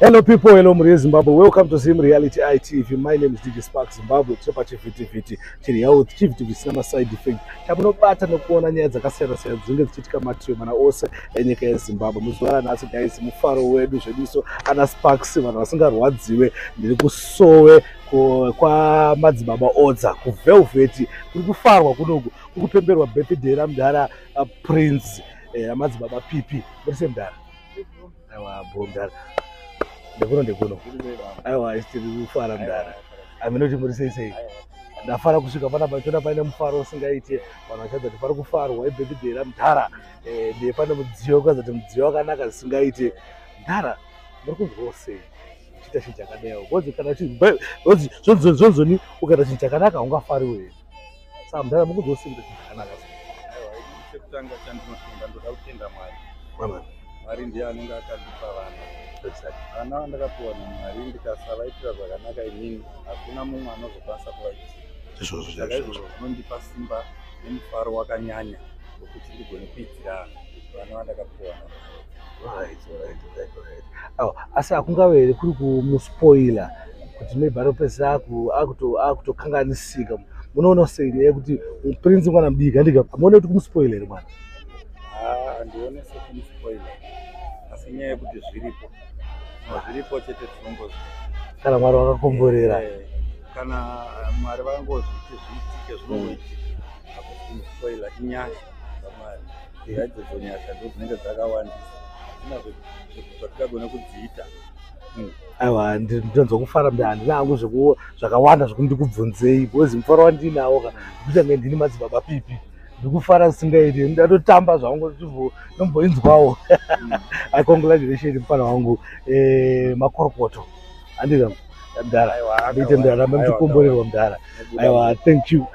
Hello people, hello muri Zimbabwe. Welcome to Zim Reality ITV. My name is DJ Spark Zimbabwe. Topa chivhitivhiti chiri health chivhitivhiti chisina maside effect chamunobata nekuona nyaya dzakasiyana siyana dzinenge dzichiitika matio mana ose enyika yezimbabwe muzuva ranhasi guys mufaro wedu zvediso ana sparks vanhu vasingarwadziwe ndiri kusowe kwamadzibaba odza kuvelveti kuri kufarwa kunoku kuri kupemberwa birthday ramudhara prince eh, amadzibaba pipi murise mudhara aiwa bo mudhara ndekuno ndekuno. Aiwa isitiri kufara mudhara aminoti muri sei sei ndafara kusvika pana pachona paine mufaro usingaite vanhu vachadza kuti pari kufarwa ibhebhidhei ramudhara nde pane mudziyo kuratidza kuti mudziyo wakanaka zvisingaite mudhara muri kunzwawo sei. Uchiita chinhu chakadaio kozi kana zvonzoni ukaita chinhu chakanaka haungafariwo here saka mudhara muri kunzwawo sei kuita chinhu chakanaka. Chekutanga chandinofunga ndoda kutenda mwari. Mwari ndiye anenge akandipa vana vana vandakapiwa namwari ndikasavaitira zvakanaka inini. Hakuna mumwe anozokwanisa kuvaitira izvozvo zvinondipa simba nemufaro wakanyanya wekuti ndigone kuitira vana vandakapiwa asi hakungave here kuri kumuspoila kuti maybe anopedzisa akutokanganisika. Munoona sei nyaya yekuti prince mwana mudiki handika muone kuti kumuspoila here mwana handione sekumuspoila asi nyaya yekuti zviripo. Zviripo chete tinongozvi kana mwari vakakomborera eh, kana mwari vangozviti zviitike zvinongoitika akusimuspoila inyasha dzamwari. Yaidzodzo nyasha ndo dzinenge dzakawandisa hazina zvatingagone kudziita. Hmm. aiwa ndinonzwa kufara mda handina hangu zvakawanda zvokuti ndikubvunzei. Bcause mufaro wandinawo ka kuti ange ndini madzibaba pipi ndikufara zisingaiti ndatotamba zvangu nomboinzwawo i congratulation mufana wangu eh, makorokoto handira mudhara ndiite mudhara ramba muchikomborerwa mudhara aiwa thank you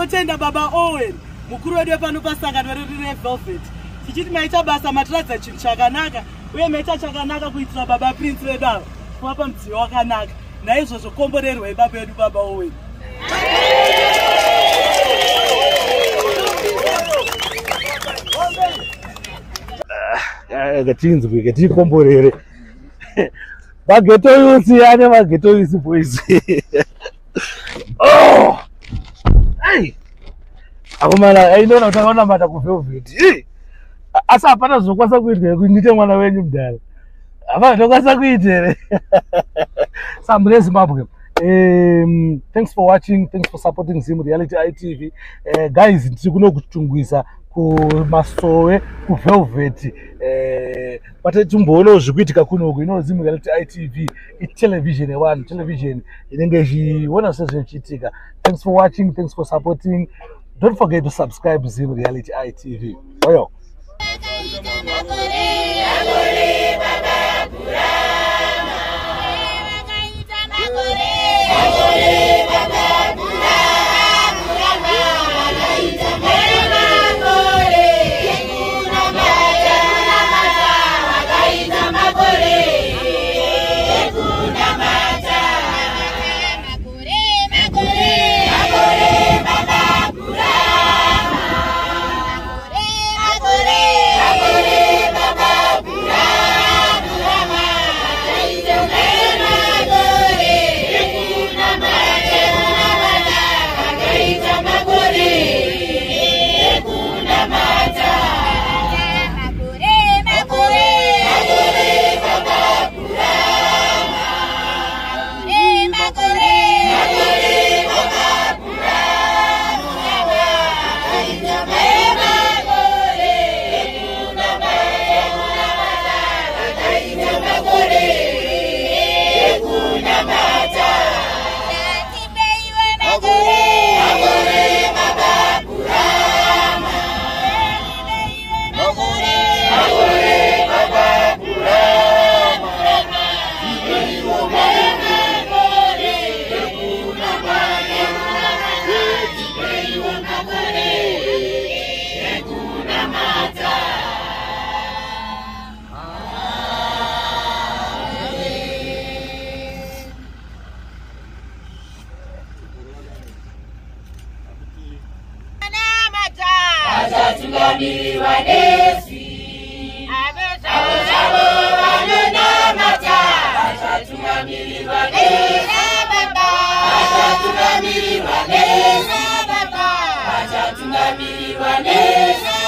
tinotenda baba owen mukuru wedu wepano pasangano redu revelvet tichiti maita basa matiratidza chinhu chakanaka uye maita chakanaka kuitira baba prince vedu ava kuvapa mudziyo wakanaka. Naizvozvo komborerwai baba vedu baba owen. Ngatinzwi ngatikomborere magetoyusi ane magetoyusi boys. Oh! Akomana ainona kuti akaonamata kuvelvet. Asi hapana zvinokwanisa kuitwa kuindite mwana wenyu mudhara hapana zvinokwanisa kuita here? Samune zimbabwe Um, thanks for watching thanks for supporting zim reality itv uh, guys ndiri kuno kutungwisa kumasowe kuvelvet. Uh, but timboonawo zviri kuitika kunoku ino zim reality itv itelevision yevanhu television inenge ichiona sezvino chiitika thanks for watching thanks for supporting don't forget to subscribe to zim reality itv oyo Wazatugambiri wanesi abozabo banona mata. Bazatugambiri wanesi bazatugambiri wanesi bazatugambiri wanesi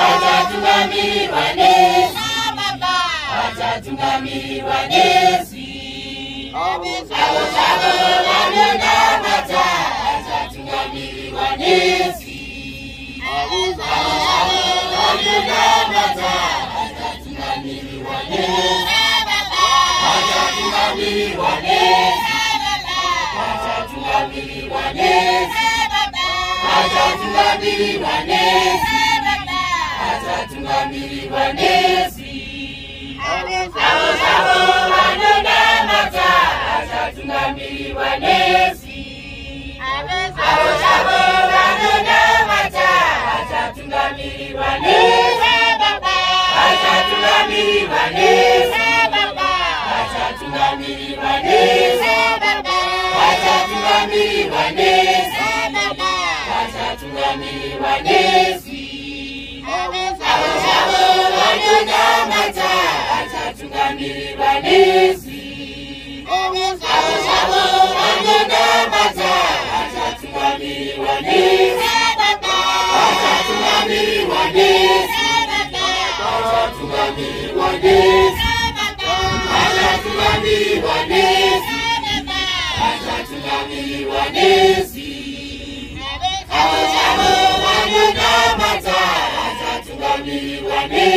bazatugambiri wanesi bazatugambiri wanesi abozabo banona mata. bazatugambiri wanesi Atatungamirirwa nesi. Ìbàdésì. Àwòṣàwò àgbọ̀dá bàtà. Bàtà tí wọ́n ní ìwọ̀dí. Bàtà tí wọ́n ní ìwọ̀dí. Bàtà tí wọ́n ní ìwọ̀dí. Bàtà tí wọ́n ní ìwọ̀dí. Bàtà tí wọ́n ní ìwọ̀dí. Àwòṣàwò àgbọ̀dá bàtà. Bàtà tí wọ́n ní ìwọ̀dí.